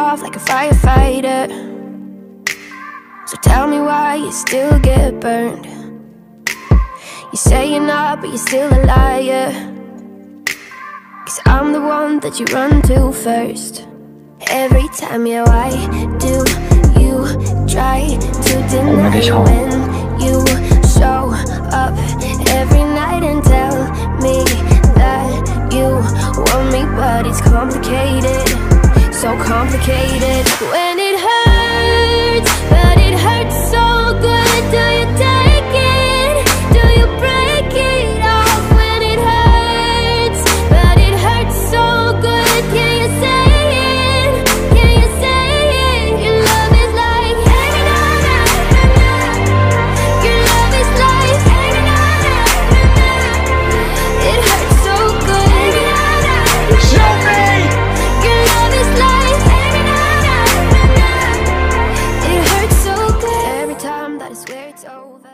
love like a firefighter. So tell me why you still get burned. You say you're not, but you're still a liar. Cause I'm the one that you run to first. Every time, yeah, why do you try to deny when you show up every night and tell me that you want me, but it's complicated, complicated. When it hurts I swear it's over.